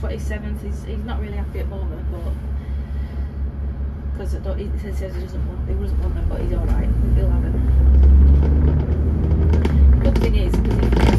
27th. He's, he's not really happy at the moment, but because he says he doesn't want he doesn't want them, but he's all right. He'll have it. Good thing is, because